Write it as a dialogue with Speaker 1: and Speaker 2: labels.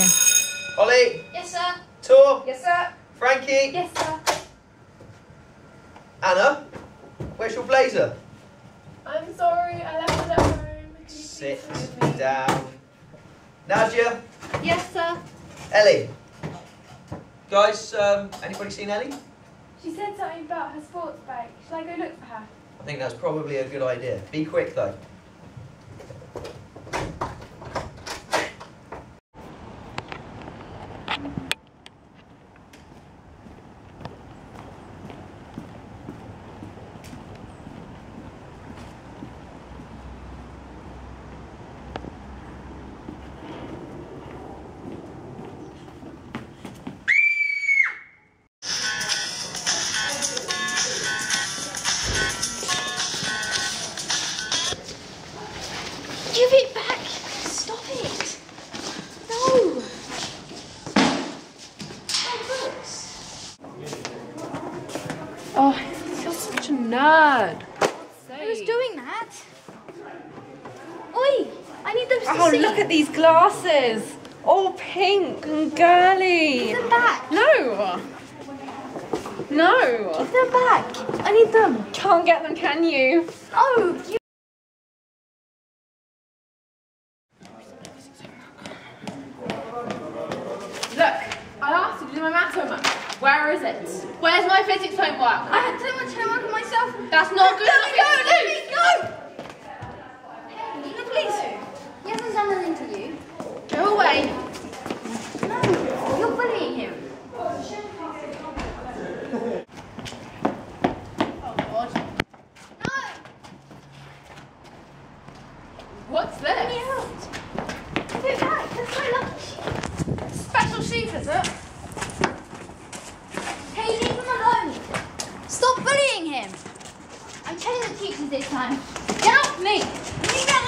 Speaker 1: him. Ollie,
Speaker 2: Yes, sir.
Speaker 1: Tor,
Speaker 2: Yes, sir.
Speaker 1: Frankie, Yes,
Speaker 3: sir.
Speaker 1: Anna, where's your blazer?
Speaker 3: I'm sorry, I left it at home. Can you please Sit
Speaker 1: down. Nadia,
Speaker 2: Yes, sir.
Speaker 1: Ellie. Guys, um, anybody seen Ellie?
Speaker 3: She said something about her sports bag. Shall I go look for her?
Speaker 1: I think that's probably a good idea. Be quick though.
Speaker 2: Give it back! Stop it! No!
Speaker 3: Oh, you're such a nerd. Who's
Speaker 2: doing that? Oi! I need them to Oh, see. look at
Speaker 3: these glasses. All pink and girly. Give
Speaker 2: them back!
Speaker 3: No. No. Give
Speaker 2: them back!
Speaker 3: I need them! Can't get them, can you?
Speaker 2: Oh! You...
Speaker 3: Where is it? Where's my physics homework?
Speaker 2: I had too much homework on myself. That's not good. Let me go, let me go! Hey, please. He hasn't done anything to you.
Speaker 3: Go away.
Speaker 2: No, you're bullying him. oh,
Speaker 3: God.
Speaker 2: No!
Speaker 3: What's this?
Speaker 2: This is time. Get off me!